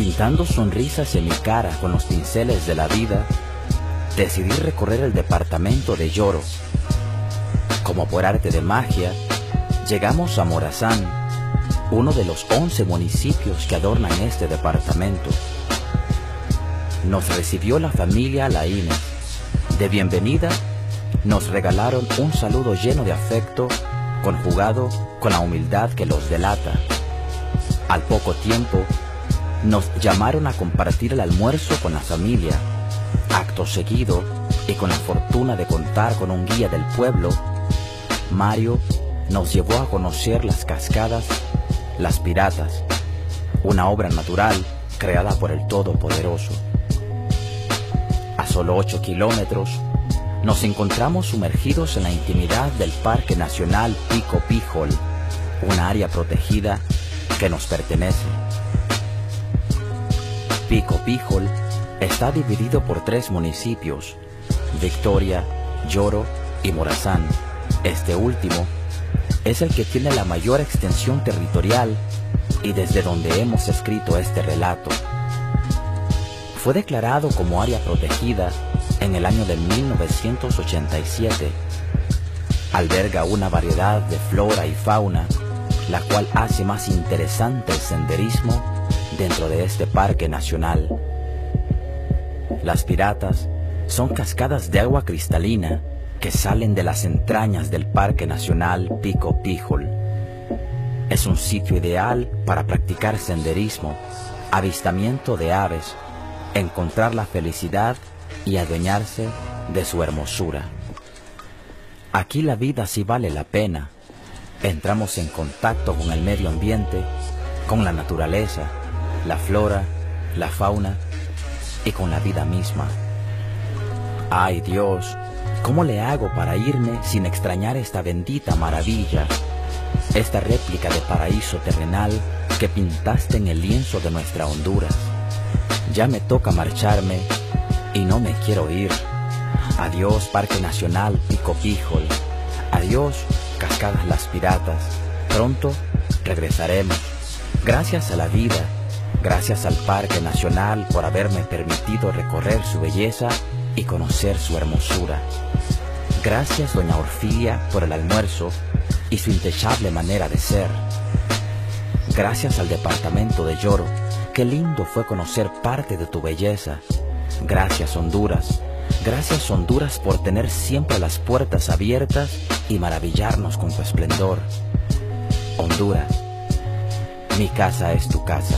Pintando sonrisas en mi cara con los pinceles de la vida, decidí recorrer el departamento de Lloro. Como por arte de magia, llegamos a Morazán, uno de los 11 municipios que adornan este departamento. Nos recibió la familia Laínez. De bienvenida, nos regalaron un saludo lleno de afecto, conjugado con la humildad que los delata. Al poco tiempo, nos llamaron a compartir el almuerzo con la familia. Acto seguido, y con la fortuna de contar con un guía del pueblo, Mario nos llevó a conocer las cascadas Las Piratas, una obra natural creada por el Todopoderoso. A solo 8 kilómetros, nos encontramos sumergidos en la intimidad del Parque Nacional Pico Pijol, una área protegida que nos pertenece. Pico Pijol está dividido por tres municipios, Victoria, Lloro y Morazán. Este último es el que tiene la mayor extensión territorial y desde donde hemos escrito este relato. Fue declarado como área protegida en el año de 1987. Alberga una variedad de flora y fauna, la cual hace más interesante el senderismo dentro de este parque nacional. Las piratas son cascadas de agua cristalina que salen de las entrañas del Parque Nacional Pico Pijol. Es un sitio ideal para practicar senderismo, avistamiento de aves, encontrar la felicidad y adueñarse de su hermosura. Aquí la vida sí vale la pena. Entramos en contacto con el medio ambiente, con la naturaleza, la flora, la fauna y con la vida misma. Ay Dios, ¿cómo le hago para irme sin extrañar esta bendita maravilla? Esta réplica de paraíso terrenal que pintaste en el lienzo de nuestra Honduras. Ya me toca marcharme y no me quiero ir. Adiós Parque Nacional Pico Pijol. Adiós Cascadas Las Piratas. Pronto regresaremos. Gracias a la vida, gracias al Parque Nacional por haberme permitido recorrer su belleza y conocer su hermosura. Gracias Doña Orfilia por el almuerzo y su intechable manera de ser. Gracias al Departamento de Lloro, qué lindo fue conocer parte de tu belleza Gracias Honduras. Gracias Honduras por tener siempre las puertas abiertas y maravillarnos con tu esplendor. Honduras, mi casa es tu casa.